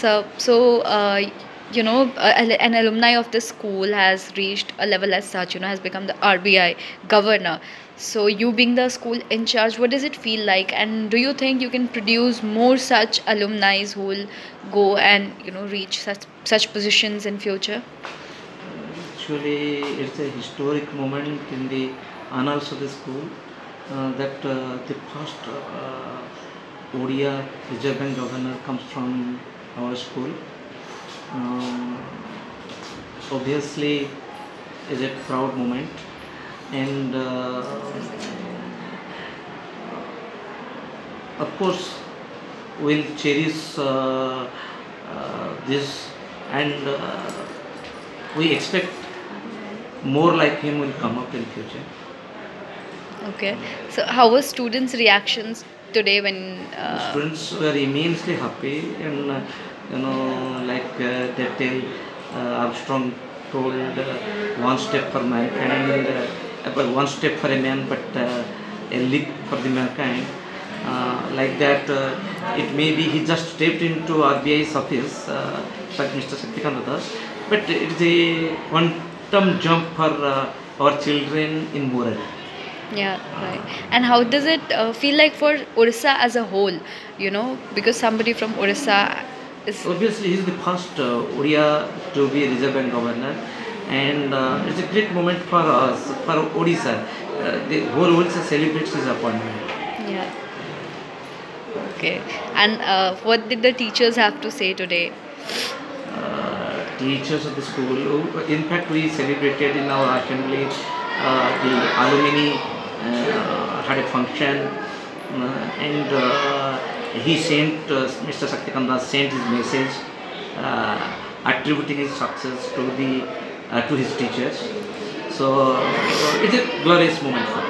So, so uh, you know, a- an alumni of the school has reached a level as such, you know, has become the RBI governor. So, you being the school in charge, what does it feel like? And do you think you can produce more such alumni who will go and, you know, reach such such positions in future? Actually, it's a historic moment in the annals of the school uh, that uh, the first uh, Odia Reserve Bank governor comes from our school. Uh, obviously, is a proud moment, and uh, of course, we'll cherish uh, uh, this, and uh, we expect more like him will come up in future. Okay. So, how were students' reactions today when? Uh, Students were immensely happy, and uh, you know, like uh, they tell uh, Armstrong told uh, one step for mankind, uh, but one step for a man, but a leap for the mankind. Like that, it may be he just stepped into RBI's office, like Mr. Shaktikanta Das, but it's a quantum jump for our children in moral. Yeah, right. And how does it uh, feel like for Orissa as a whole? You know, because somebody from Orissa is. Obviously, he is the first uh, Odia to be Reserve Bank governor, and uh, it's a great moment for us, for Odisha. Uh, the whole Odisha celebrates his appointment. Yeah. Okay. And uh, what did the teachers have to say today? Uh, teachers of the school, in fact, we celebrated in our assembly uh, the alumni had a function, uh, and uh, he sent uh, Mr. Shaktikanta sent his message uh, attributing his success to the uh, to his teachers. So uh, it's a glorious moment for us.